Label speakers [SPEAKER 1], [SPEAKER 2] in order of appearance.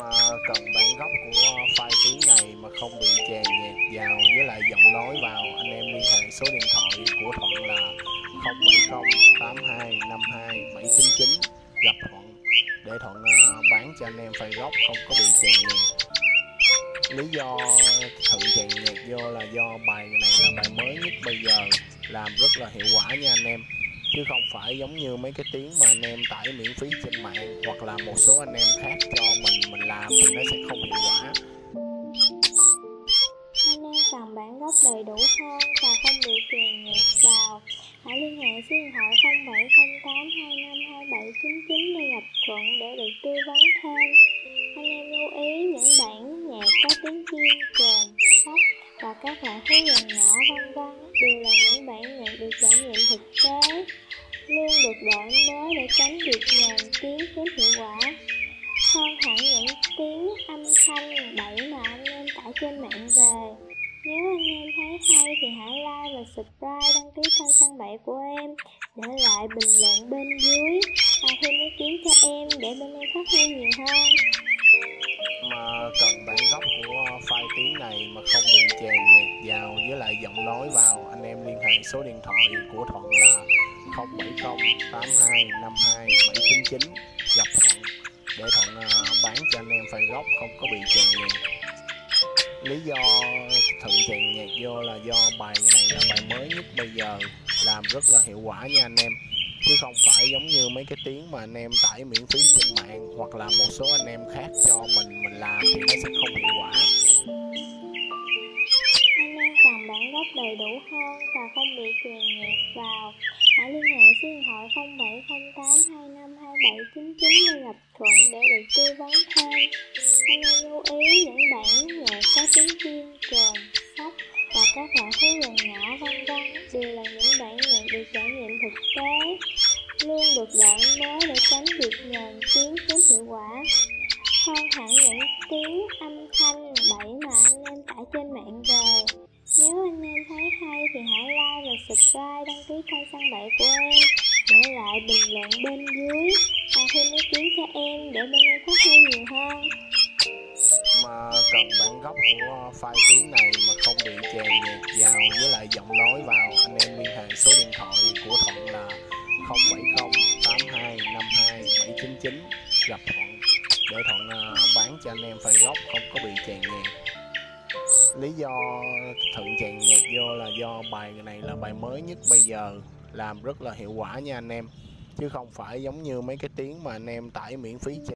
[SPEAKER 1] mà cần bản gốc của file tiếng này mà không bị chèn nhạc vào, với lại giọng nói vào, anh em liên hệ số điện thoại của Thuận là 070 82 52 799 gặp Thuận để Thuận à, bán cho anh em file gốc không có bị chèn nhạc lý do Thuận chèn nhạc vô là do bài này là bài mới nhất bây giờ, làm rất là hiệu quả nha anh em chứ không phải giống như mấy cái tiếng mà anh em tải miễn phí trên mạng hoặc là một số anh em khác cho mình mình làm thì nó sẽ không hiệu quả
[SPEAKER 2] Anh em cần bản gốc đầy đủ hơn và không bị truyền nhạc vào, hãy liên hệ số điện thoại 0708252799 để gặp Thuận để được tư vấn thêm. Anh em lưu ý những bản nhạc có tiếng chim, kèn, sóc và các loại thú nhỏ nhỏ vân vân đều là những bản nhạc được trải nghiệm thực tế, luôn được đổi mới để tránh việc nhàn tiếng kém hiệu quả. Hơn hẳn những tiếng âm thanh bậy mà anh em tải trên mạng về. Nếu anh em thấy hay thì hãy like và subscribe đăng ký kênh săn bậy của em để lại bình luận bên dưới và thêm ý kiến cho em để bên em phát huy nhiều hơn.
[SPEAKER 1] mà cần vào, với lại giọng nói vào. Anh em liên hệ số điện thoại của Thuận là 070 82 52 799 gặp Thuận để Thuận à, bán cho anh em phải gốc không có bị chèn nhạc. Lý do Thuận chèn nhạc vô là do bài này là bài mới nhất bây giờ, làm rất là hiệu quả nha anh em. Chứ không phải giống như mấy cái tiếng mà anh em tải miễn phí trên mạng, hoặc là một số anh em khác cho mình mình làm thì nó sẽ không hiệu quả.
[SPEAKER 2] Không bị truyền nhạc vào, hãy liên hệ số điện thoại 0708252799 để gặp Thuận để được tư vấn thêm. Anh em lưu ý những bản nhạc có tiếng chim, trồn sóc và các loại thú gần nhỏ vân vân đều là những bản nhạc được trải nghiệm thực tế, luôn được đổi mới để tránh việc nhàn tiếng kém hiệu quả. Hơn hẳn những tiếng âm thanh bậy mà anh em tải trên mạng về. Nếu anh em thấy hay thì hãy like và subscribe đăng ký kênh săn bậy của em. Để lại bình luận bên dưới. Và thêm ý kiến cho em để bên em phát huy nhiều hơn.
[SPEAKER 1] mà cần bản gốc của file tiếng này mà không bị chèn nhạc vào với lại giọng nói vào, anh em liên hệ số điện thoại của Thuận là 070 82 52 799 gặp Thuận. Để Thuận à, bán cho anh em file gốc không có bị chèn nhạc lý do Thuận chèn nhạc vô là do bài này là bài mới nhất bây giờ, làm rất là hiệu quả nha anh em. Chứ không phải giống như mấy cái tiếng mà anh em tải miễn phí trên